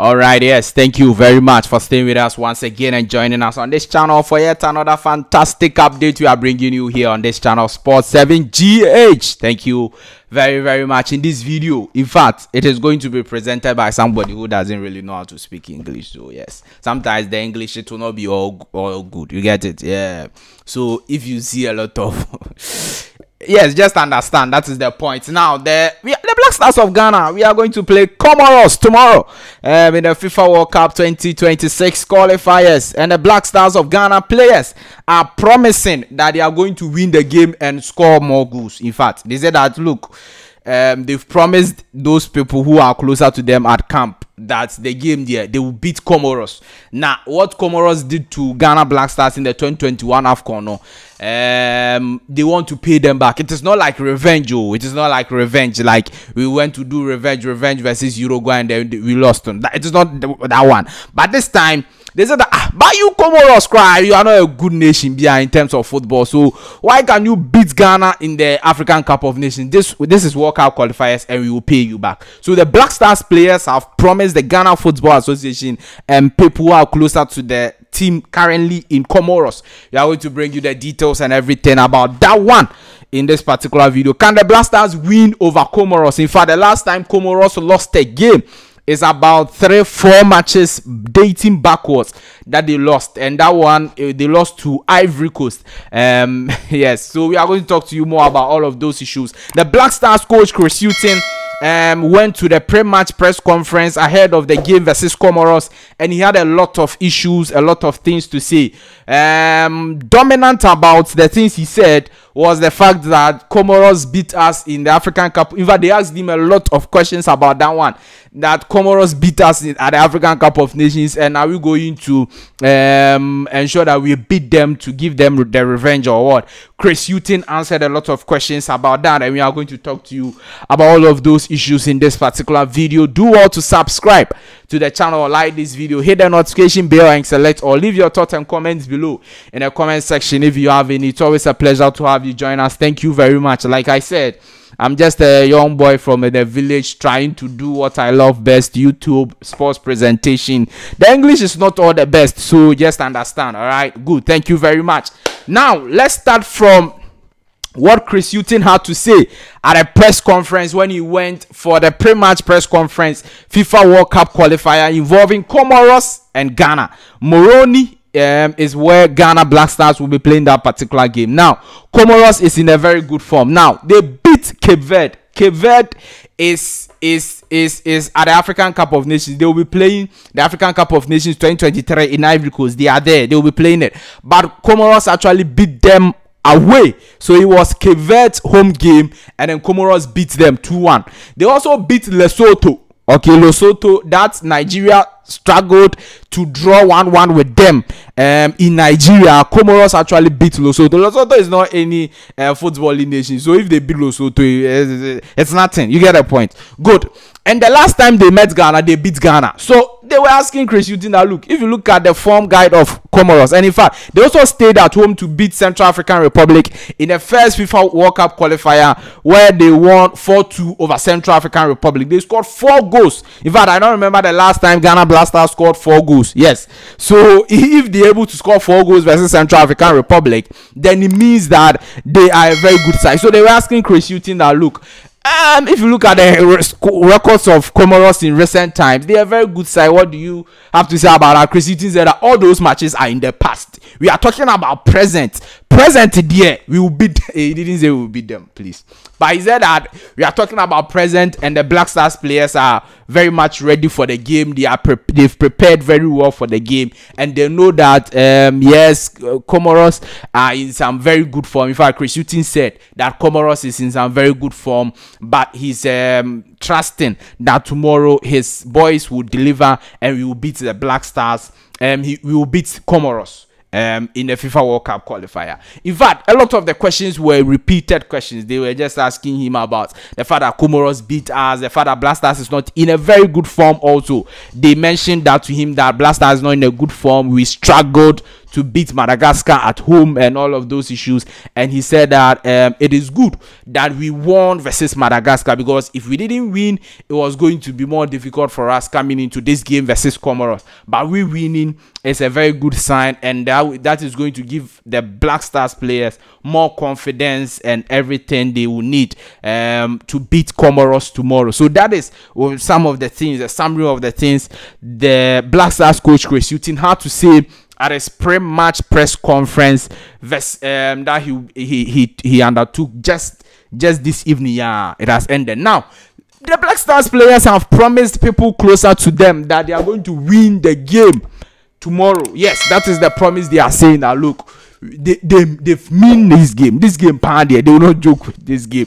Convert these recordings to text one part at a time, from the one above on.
All right, yes, thank you very much for staying with us once again and joining us on this channel for yet another fantastic update we are bringing you here on this channel, Sports 7 GH. Thank you very, very much. In this video, in fact, it is going to be presented by somebody who doesn't really know how to speak English. So, yes, sometimes the English it will not be all, all good. You get it? Yeah. So, if you see a lot of yes, just understand that is the point. Now, the we, the Black Stars of Ghana, we are going to play Comoros tomorrow um, in the FIFA World Cup 2026 qualifiers, and the Black Stars of Ghana players are promising that they are going to win the game and score more goals. In fact, they said that look, um, they've promised those people who are closer to them at camp that the game there they will beat Comoros. Now, what Comoros did to Ghana Black Stars in the 2021 AFCON, no, um, they want to pay them back. It is not like revenge, oh, it is not like revenge. Like we went to do revenge, revenge versus Uruguay, and then we lost them. It is not that one. But this time they said that ah, but you Comoros cry, you are not a good nation behind in terms of football. So why can you beat Ghana in the African Cup of Nations? This this is World Cup qualifiers, and we will pay you back. So the Black Stars players have promised the Ghana Football Association and people who are closer to the team currently in Comoros. We are going to bring you the details and everything about that one in this particular video. Can the Black Stars win over Comoros? In fact, the last time Comoros lost a game is about three, four matches dating backwards that they lost, and that one eh, they lost to Ivory Coast. Um, yes, so we are going to talk to you more about all of those issues. The Black Stars coach Chris Hughton um, went to the pre-match press conference ahead of the game versus Comoros, and he had a lot of issues, a lot of things to say. Um, dominant about the things he said was the fact that Comoros beat us in the African Cup. In fact, they asked him a lot of questions about that one. That Comoros beat us at the African Cup of Nations, and are we going to um, ensure that we beat them to give them the revenge or what? Chris Hughton answered a lot of questions about that, and we are going to talk to you about all of those issues in this particular video. Do all to subscribe to the channel, like this video, hit the notification bell and select or leave your thoughts and comments below in the comment section if you have any. It's always a pleasure to have you join us. Thank you very much. Like I said, I'm just a young boy from the village trying to do what I love best YouTube sports presentation. The English is not all the best, so just understand. All right, good. Thank you very much. Now, let's start from what Chris Hughton had to say at a press conference when he went for the pre-match press conference FIFA World Cup qualifier involving Comoros and Ghana. Moroni um, is where Ghana Black Stars will be playing that particular game. Now, Comoros is in a very good form. Now, they beat Cape Verde. Cape Verde is is is is at the African Cup of Nations. They will be playing the African Cup of Nations 2023 in Ivory Coast. They are there. They will be playing it. But Comoros actually beat them away. So it was Cape home game, and then Comoros beat them 2-1. They also beat Lesotho. Okay, Lesotho, that's Nigeria struggled to draw 1 1 with them um, in Nigeria. Comoros actually beat Lesotho. Lesotho is not any uh, footballing nation, so if they beat Lesotho, it's, it's nothing. You get a point. Good. And the last time they met Ghana, they beat Ghana. So they were asking Chris that look, if you look at the form guide of Comoros, and in fact, they also stayed at home to beat Central African Republic in the first FIFA World Cup qualifier where they won 4 2 over Central African Republic. They scored four goals. In fact, I don't remember the last time Ghana Blaster scored four goals. Yes. So if they're able to score four goals versus Central African Republic, then it means that they are a very good side. So they were asking Chris Hughton that look, um, if you look at the records of Comoros in recent times, they are very good side. What do you have to say about our Chris that all those matches are in the past. We are talking about present. Present there, we will beat. He didn't say we will beat them, please. But he said that we are talking about present, and the Black Stars players are very much ready for the game. They are pre- they've prepared very well for the game, and they know that um, yes, uh, Comoros are in some very good form. In fact, Chris Hughton said that Comoros is in some very good form, but he's um, trusting that tomorrow his boys will deliver and we will beat the Black Stars. And um, he, will beat Comoros um, in the FIFA World Cup qualifier. In fact, a lot of the questions were repeated questions. They were just asking him about the fact that Comoros beat us, the fact that Blasters is not in a very good form. Also, they mentioned that to him that Blasters is not in a good form. We struggled to beat Madagascar at home and all of those issues. And he said that um, it is good that we won versus Madagascar because if we didn't win, it was going to be more difficult for us coming into this game versus Comoros. But we winning is a very good sign, and that that is going to give the Black Stars players more confidence and everything they will need um, to beat Comoros tomorrow. So that is some of the things, the summary of the things the Black Stars coach Chris Hughton had to say at a pre-match press conference um, that he, he he he undertook just just this evening. Yeah, it has ended now. The Black Stars players have promised people closer to them that they are going to win the game tomorrow. Yes, that is the promise they are saying. That look, they they they've mean this game. This game, pan they will not joke with this game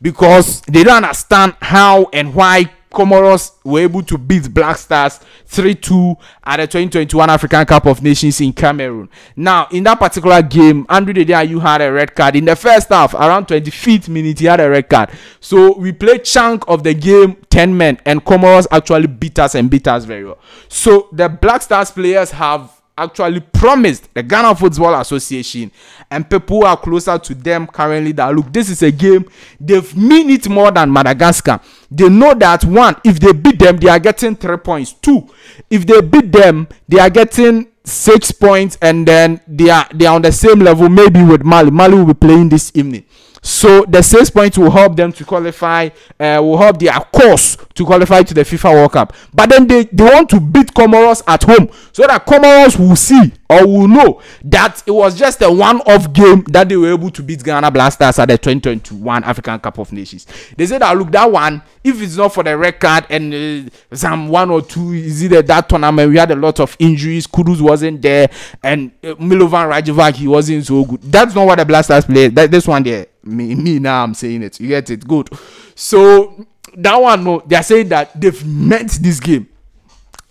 because they don't understand how and why Comoros were able to beat Black Stars 3-2 at the 2021 African Cup of Nations in Cameroon. Now, in that particular game, Andrew you had a red card. In the first half, around 25th minute, he had a red card. So we played chunk of the game 10 men, and Comoros actually beat us and beat us very well. So the Black Stars players have actually promised the Ghana Football Association and people are closer to them currently that look, this is a game they've mean it more than Madagascar. They know that one, if they beat them, they are getting three points. Two, if they beat them, they are getting six points, and then they are they are on the same level, maybe with Mali. Mali will be playing this evening. So the six points will help them to qualify, uh, will help their course to qualify to the FIFA World Cup. But then they, they want to beat Comoros at home so that Comoros will see or will know that it was just a one-off game that they were able to beat Ghana Blasters at the 2021 African Cup of Nations. They said that look, that one, if it's not for the record and uh, some one or two, is it that tournament? We had a lot of injuries. Kudus wasn't there, and uh, Milovan Rajevac he wasn't so good. That's not what the Blasters played. That this one there, me me now I'm saying it. You get it? Good. So that one, no, they are saying that they've met this game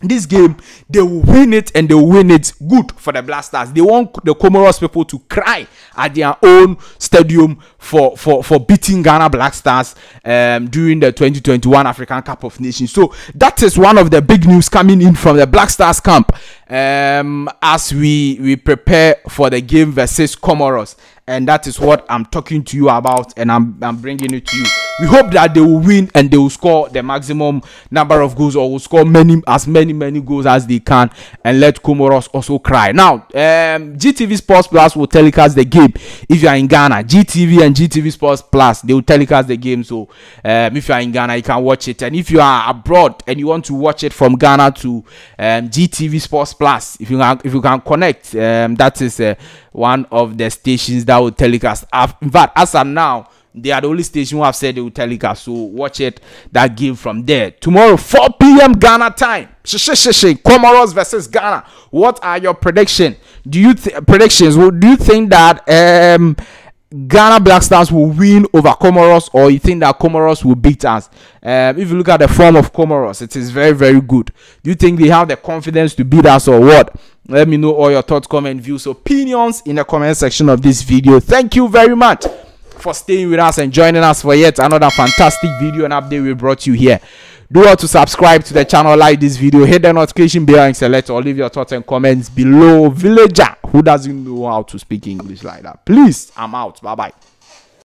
this game they will win it and they will win it good for the blasters they want the comoros people to cry at their own stadium for for for beating ghana black stars um, during the 2021 african cup of nations so that is one of the big news coming in from the black stars camp um, as we we prepare for the game versus comoros and that is what i'm talking to you about and i'm, I'm bringing it to you we hope that they will win and they will score the maximum number of goals or will score many as many many goals as they can and let Comoros also cry. Now, um, GTV Sports Plus will telecast the game if you are in Ghana. GTV and GTV Sports Plus they will telecast the game. So um, if you are in Ghana, you can watch it. And if you are abroad and you want to watch it from Ghana to um, GTV Sports Plus, if you can, if you can connect, um, that is uh, one of the stations that will telecast. In fact, as of now they are the only station who have said they will telecast. So watch it that game from there. Tomorrow, 4 p.m. Ghana time. Comoros versus Ghana. What are your prediction? Do you predictions? Do you think that um Ghana Black Stars will win over Comoros, or you think that Comoros will beat us? Um, if you look at the form of Comoros, it is very, very good. Do you think they have the confidence to beat us, or what? Let me know all your thoughts, comment, views, opinions in the comment section of this video. Thank you very much for staying with us and joining us for yet another fantastic video and update we brought you here. Do want to subscribe to the channel, like this video, hit the notification bell and select or leave your thoughts and comments below. Villager who doesn't know how to speak English like that. Please, I'm out. Bye bye.